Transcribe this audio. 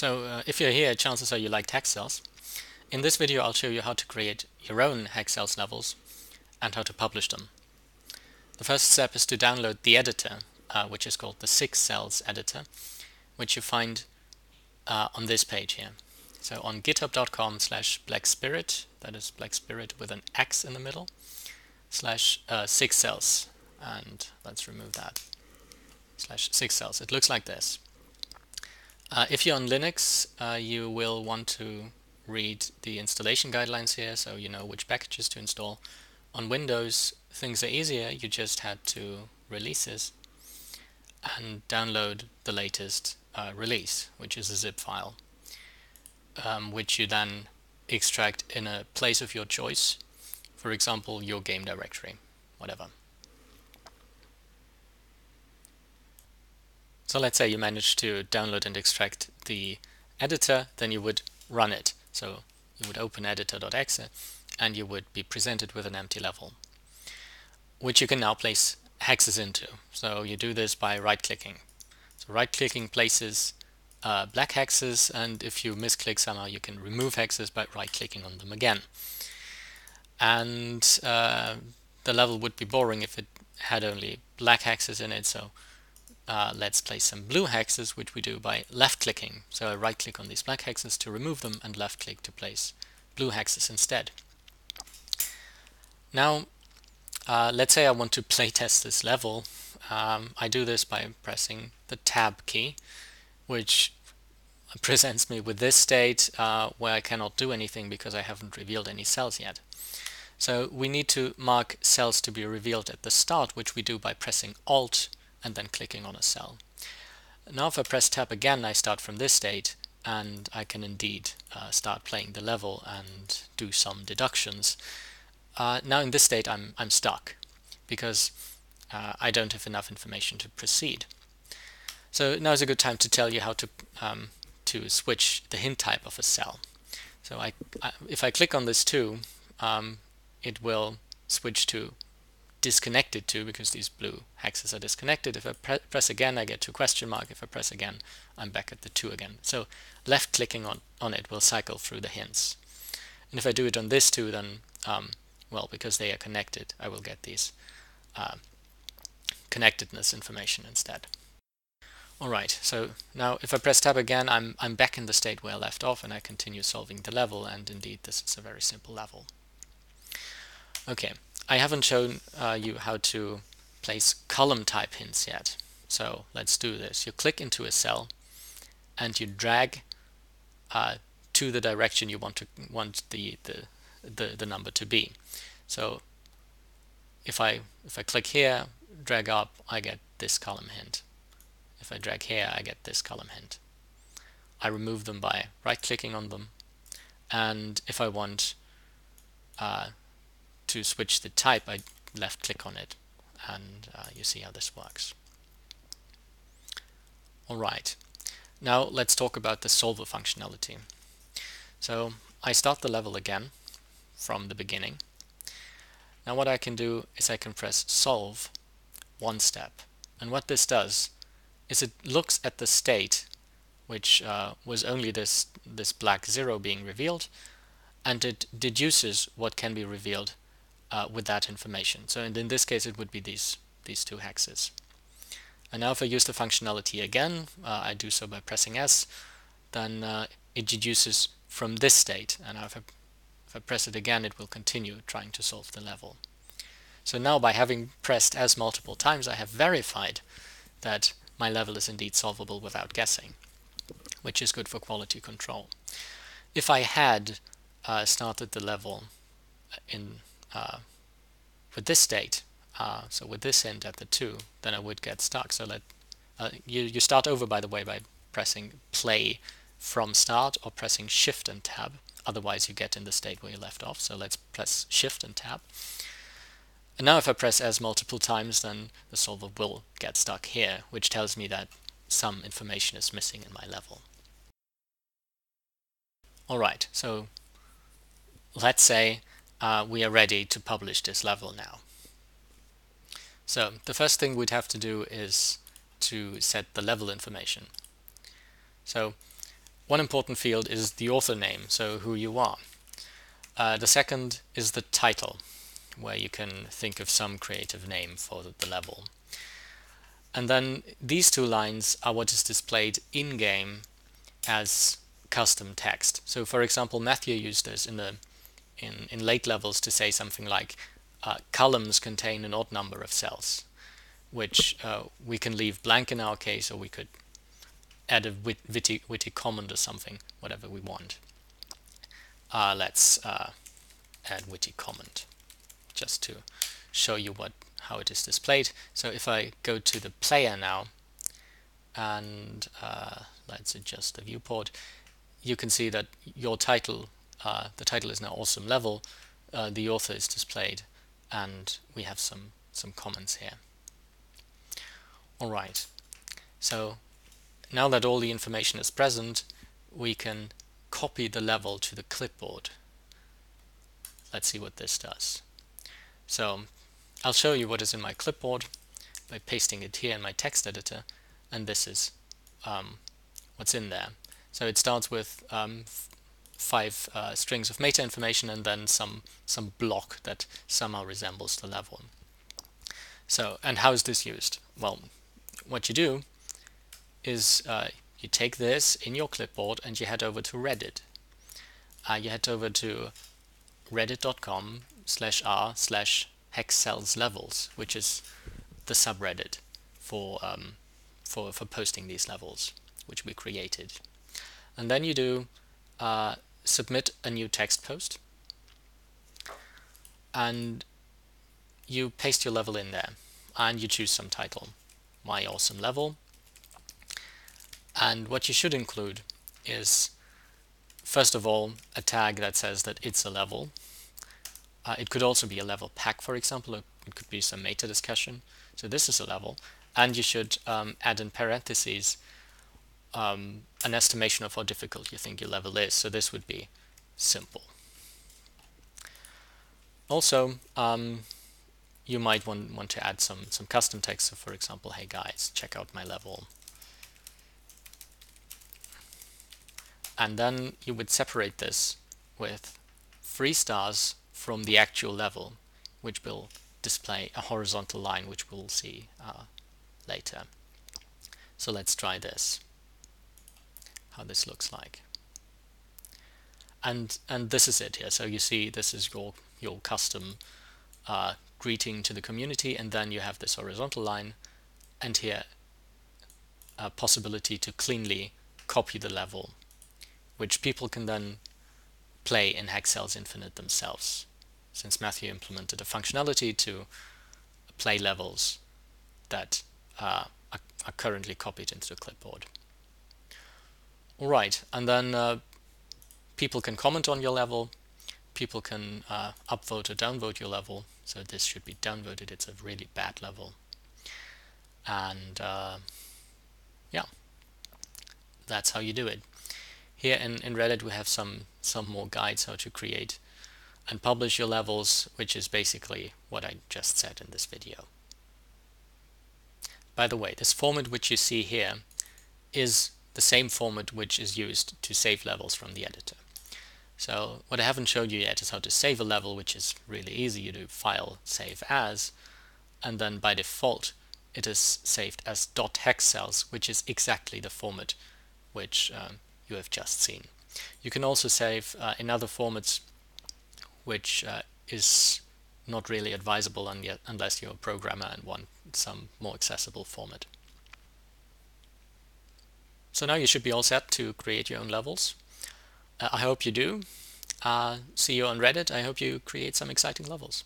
So uh, if you're here, chances are you like Hexcells. In this video I'll show you how to create your own Hexcells levels and how to publish them. The first step is to download the editor, uh, which is called the Sixcells editor, which you find uh, on this page here. So on github.com slash BlaXpirit, that is BlaXpirit with an X in the middle, slash uh, sixcells, and let's remove that, slash sixcells. It looks like this. Uh, if you're on Linux, uh, you will want to read the installation guidelines here so you know which packages to install. On Windows, things are easier. You just had to releases and download the latest uh, release, which is a zip file, um, which you then extract in a place of your choice. For example, your game directory, whatever. So let's say you managed to download and extract the editor, then you would run it. So you would open editor.exe and you would be presented with an empty level, which you can now place hexes into. So you do this by right-clicking. So right-clicking places uh, black hexes, and if you misclick somehow, you can remove hexes by right-clicking on them again. And uh, the level would be boring if it had only black hexes in it, so uh, let's place some blue hexes, which we do by left-clicking. So I right-click on these black hexes to remove them and left-click to place blue hexes instead. Now, uh, let's say I want to playtest this level. Um, I do this by pressing the Tab key, which presents me with this state uh, where I cannot do anything because I haven't revealed any cells yet. So we need to mark cells to be revealed at the start, which we do by pressing Alt and then clicking on a cell. Now if I press tab again I start from this state and I can indeed uh, start playing the level and do some deductions. Uh, now in this state I'm, I'm stuck because uh, I don't have enough information to proceed. So now is a good time to tell you how to um, to switch the hint type of a cell. So I, I if I click on this too, um, it will switch to disconnected to because these blue hexes are disconnected. If I pre press again, I get to question mark. If I press again, I'm back at the 2 again. So left clicking on, on it will cycle through the hints. And if I do it on this too, then, um, well, because they are connected, I will get these uh, connectedness information instead. Alright, so now if I press tab again, I'm, I'm back in the state where I left off and I continue solving the level, and indeed this is a very simple level. Okay, I haven't shown uh, you how to place column type hints yet. So let's do this. You click into a cell and you drag uh, to the direction you want to want the, the the the number to be. So if I if I click here, drag up, I get this column hint. If I drag here, I get this column hint. I remove them by right-clicking on them, and if I want uh, to switch the type, I left click on it and uh, you see how this works. Alright, now let's talk about the solver functionality. So I start the level again from the beginning. Now what I can do is I can press solve one step and what this does is it looks at the state which uh, was only this this black zero being revealed and it deduces what can be revealed uh, with that information. So in, in this case, it would be these, these two hexes. And now if I use the functionality again, uh, I do so by pressing S, then uh, it deduces from this state. And if I, if I press it again, it will continue trying to solve the level. So now by having pressed S multiple times, I have verified that my level is indeed solvable without guessing, which is good for quality control. If I had uh, started the level in uh, with this state, uh, so with this hint at the 2, then I would get stuck. So let uh, you, you start over, by the way, by pressing play from start or pressing shift and tab. Otherwise you get in the state where you left off. So let's press shift and tab. And now if I press S multiple times, then the solver will get stuck here, which tells me that some information is missing in my level. Alright, so let's say uh, we are ready to publish this level now. So the first thing we'd have to do is to set the level information. So one important field is the author name, so who you are. Uh, the second is the title, where you can think of some creative name for the level. And then these two lines are what is displayed in-game as custom text. So for example, Matthew used this in the in, in late levels to say something like uh, columns contain an odd number of cells, which uh, we can leave blank in our case, or we could add a wit witty, witty comment or something, whatever we want. Uh, let's uh, add witty comment just to show you what how it is displayed. So if I go to the player now and uh, let's adjust the viewport, you can see that your title, uh, the title is now awesome level, uh, the author is displayed, and we have some some comments here. All right, so now that all the information is present, we can copy the level to the clipboard. Let's see what this does. So I'll show you what is in my clipboard by pasting it here in my text editor, and this is um, what's in there. So it starts with um, five uh, strings of meta information and then some some block that somehow resembles the level. So, and how is this used? Well, what you do is uh, you take this in your clipboard and you head over to Reddit. Uh, you head over to reddit.com slash r slash hexcells levels, which is the subreddit for um, for for posting these levels, which we created and then you do uh, submit a new text post and you paste your level in there and you choose some title my awesome level. And what you should include is first of all a tag that says that it's a level. Uh, it could also be a level pack for example it could be some meta discussion. So this is a level and you should um, add in parentheses um, an estimation of how difficult you think your level is. So this would be simple. Also, um, you might want, want to add some, some custom text. So for example, hey guys, check out my level. And then you would separate this with three stars from the actual level, which will display a horizontal line, which we'll see uh, later. So let's try this how this looks like. And and this is it here. So you see this is your your custom uh, greeting to the community and then you have this horizontal line and here a possibility to cleanly copy the level which people can then play in Hexcells Infinite themselves since Matthew implemented a functionality to play levels that uh, are, are currently copied into the clipboard. All right, and then uh, people can comment on your level. People can uh, upvote or downvote your level. So this should be downvoted. It's a really bad level. And uh, yeah, that's how you do it. Here in, in Reddit we have some, some more guides how to create and publish your levels, which is basically what I just said in this video. By the way, this format which you see here is the same format which is used to save levels from the editor. So what I haven't showed you yet is how to save a level, which is really easy. You do file save as, and then by default it is saved as .hexcells, which is exactly the format which um, you have just seen. You can also save uh, in other formats, which uh, is not really advisable unless you're a programmer and want some more accessible format. So now you should be all set to create your own levels. Uh, I hope you do. Uh, see you on Reddit. I hope you create some exciting levels.